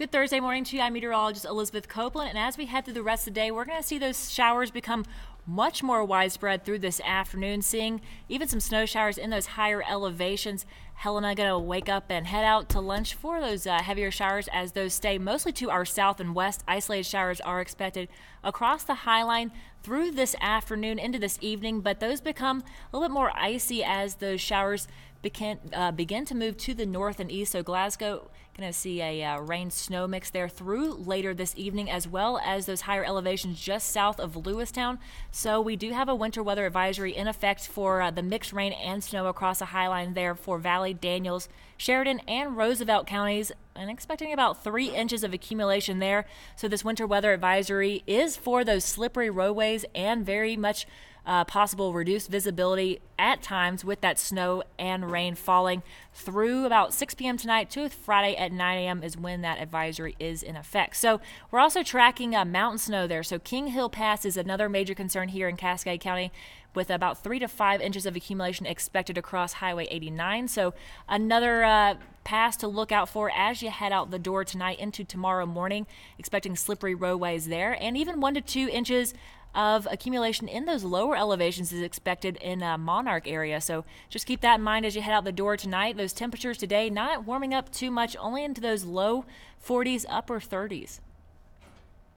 Good Thursday morning to you. I'm meteorologist Elizabeth Copeland. And as we head through the rest of the day, we're going to see those showers become much more widespread through this afternoon, seeing even some snow showers in those higher elevations. Helena going to wake up and head out to lunch for those uh, heavier showers as those stay mostly to our south and west. Isolated showers are expected across the High Line through this afternoon into this evening, but those become a little bit more icy as those showers begin, uh, begin to move to the north and east. So Glasgow going to see a uh, rain snow mix there through later this evening, as well as those higher elevations just south of Lewistown. So we do have a winter weather advisory in effect for uh, the mixed rain and snow across the High Line there for Valley, Daniels, Sheridan, and Roosevelt counties and expecting about three inches of accumulation there. So, this winter weather advisory is for those slippery roadways and very much uh, possible reduced visibility at times with that snow and rain falling through about 6 p.m. tonight to Friday at 9 a.m. is when that advisory is in effect. So, we're also tracking uh, mountain snow there. So, Kings Hill Pass is another major concern here in Cascade County with about three to five inches of accumulation expected across Highway 89. So, another uh, pass to look out for as you head out the door tonight into tomorrow morning. Expecting slippery roadways there, and even one to two inches of accumulation in those lower elevations is expected in a Monarch area. So just keep that in mind as you head out the door tonight. Those temperatures today not warming up too much, only into those low 40s, upper 30s.